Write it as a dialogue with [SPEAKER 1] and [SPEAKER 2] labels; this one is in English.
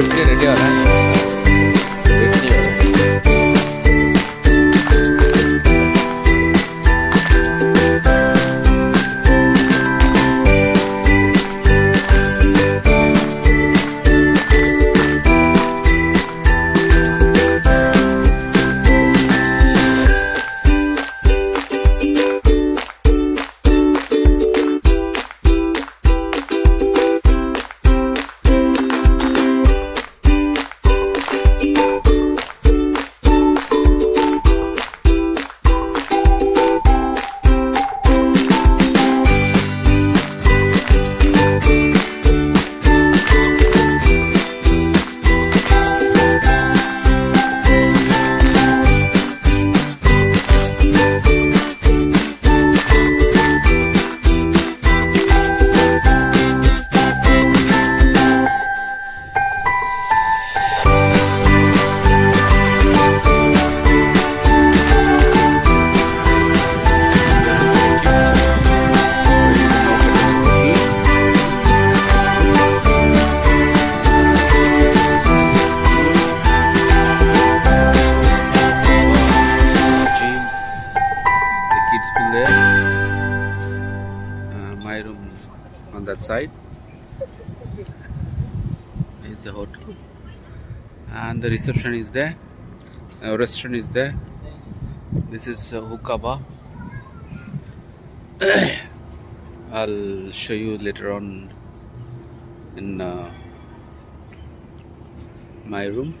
[SPEAKER 1] ಯೋಚನೆ ರೆಡಿ ಅವರ on that side. Is the hotel, and the reception is there. Uh, restaurant is there. This is uh, hookah bar. I'll show you later on in uh, my room.